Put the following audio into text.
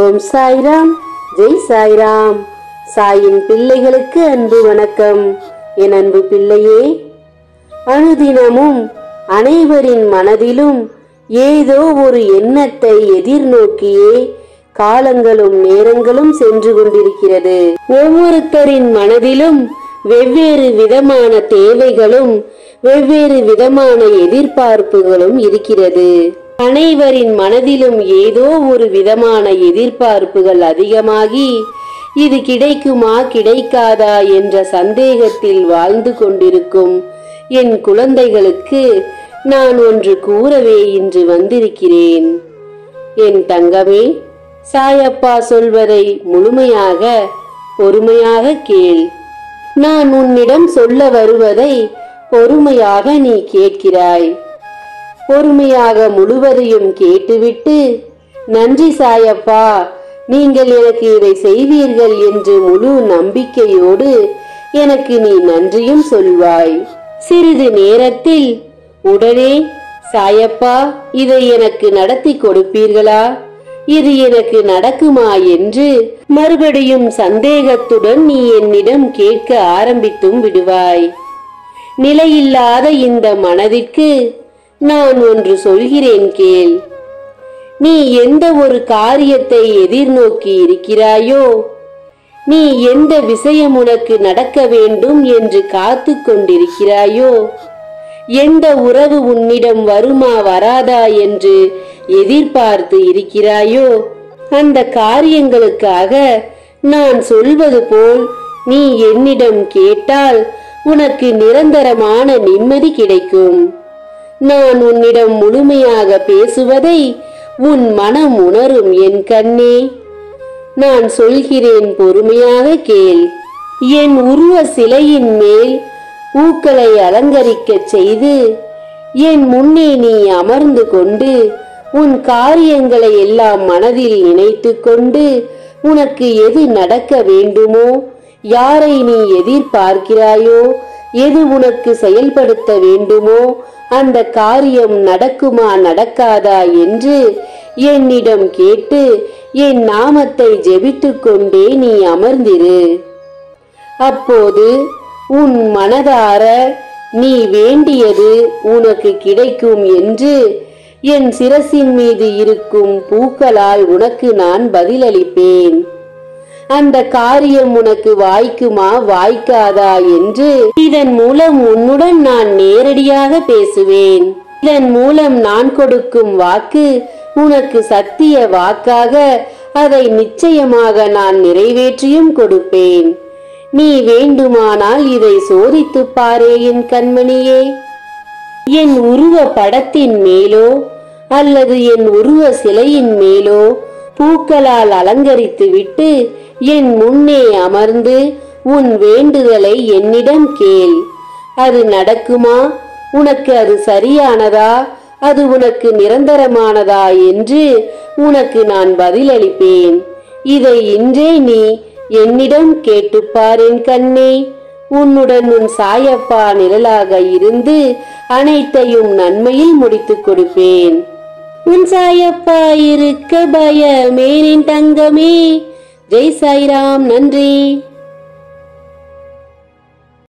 ஓம் சாய்ராம். ஜெய் சாய்ராம். சாயின் பிள்ளைகளுக்கு அன்பு வணக்கம். என் அன்பு பிள்ளையே அனுதினமும் அனைவரின் மனதிலும் ஏதோ ஒரு எண்ணத்தை எதிர்நோக்கியே காலங்களும் நேரங்களும் சென்று கொண்டிருக்கிறது. ஒவ்வொருத்தரின் மனதிலும் வெவ்வேறு விதமான தேவைகளும் வெவ்வேறு விதமான எதிர்பார்ப்புகளும் இருக்கிறது. அனைவரின் மனதிலும் ஏதோ ஒரு விதமான எதிர்பார்ப்புகள் அதிகமாகி இது கிடைக்குமா கிடைக்காதா? என்ற சந்தேகத்தில் வாழ்ந்து கொண்டிருக்கும் என் குழந்தைகளுக்கு நான் ஒன்று கூறவே இன்று வந்திருக்கிறேன். என் தங்கமே சாயப்பா சொல்வதை முழுமையாக பொறுமையாக கேள். நான் உன்னிடம் சொல்ல வருவதை பொறுமையாக நீ கேட்கிறாய். பொறுமையாக முழுவதையும் கேட்டுவிட்டு நன்றி சாயப்பா நீங்கள் எனக்கு இதை செய்வீர்கள் என்று முழு நம்பிக்கையோடு எனக்கு நீ நன்றியும் சொல்வாய். சிறிது நேரத்தில் உடனே சாயப்பா இதை எனக்கு நடத்தி கொடுப்பீர்களா? இது எனக்கு நடக்குமா? என்று மறுபடியும் சந்தேகத்துடன் நீ என்னிடம் கேட்க ஆரம்பித்தும் விடுவாய். நிலையில்லாத இந்த மனதிற்கு நான் ஒன்று சொல்கிறேன் கேள். நீ எந்த ஒரு காரியத்தை எதிர்நோக்கி இருக்கிறாயோ நீ எந்த விஷயம் உனக்கு நடக்க வேண்டும் என்று காத்து கொண்டிருக்கிறாயோ எந்த உறவு உன்னிடம் வருமா வராதா என்று எதிர்பார்த்து இருக்கிறாயோ அந்த காரியங்களுக்காக நான் சொல்வது போல் நீ என்னிடம் கேட்டால் உனக்கு நிரந்தரமான நிம்மதி கிடைக்கும். நான் உன்னிடம் முழுமையாக பேசுவதை உன் மனம் உணரும் என் கண்ணே. நான் சொல்கிறேன் பொறுமையாக கேள். என் உருவ சிலையின் மேல் பூக்களை அலங்கரிக்கச் செய்து என் முன்னே நீ அமர்ந்து கொண்டு உன் காரியங்களை எல்லாம் மனதில் நினைத்து கொண்டு உனக்கு எது நடக்க வேண்டுமோ யாரை நீ எதிர்பார்க்கிறாயோ எது உனக்கு செயல்படுத்த வேண்டுமோ அந்த காரியம் நடக்குமா நடக்காதா என்று என்னிடம் கேட்டு என் நாமத்தை ஜெபித்துக் கொண்டே நீ அமர்ந்திரு. அப்போது உன் மனதார நீ வேண்டியது உனக்கு கிடைக்கும் என்று என் சிரசின் மீது இருக்கும் பூக்களால் உனக்கு நான் பதிலளிப்பேன். அந்த காரியம் உனக்கு வாய்க்குமா வாய்க்காதா என்று இதன் மூலம் உன்னுடன் நான் நேரடியாக பேசுவேன். இதன் மூலம் நான் கொடுக்கும் வாக்கு உனக்கு சத்திய வாக்காக அதை நிச்சயமாக நான் நிறைவேற்றியும் கொடுப்பேன். நீ வேண்டுமானால் இதை சோதித்துப் பாரே என் கண்மணியே. என் உருவ படத்தின் மேலோ அல்லது என் உருவ சிலையின் மேலோ பூக்களால் அலங்கரித்து விட்டு என் முன்னே அமர்ந்து உன் வேண்டுதலை என்னிடம் கேள். அது நடக்குமா? உனக்கு அது சரியானதா? அது உனக்கு நிரந்தரமானதா என்று உனக்கு நான் பதிலளிப்பேன். இதை இன்றே நீ என்னிடம் கேட்டுப்பார் என் கண்ணே. உன்னுடன் உன் சாயப்பா நிழலாக இருந்து அனைத்தையும் நன்மையில் முடித்துக் கொடுப்பேன். உன் சாயப்பா இருக்க பயமேனின் தங்கமே. ஜெய் சாய்ராம் நன்றி.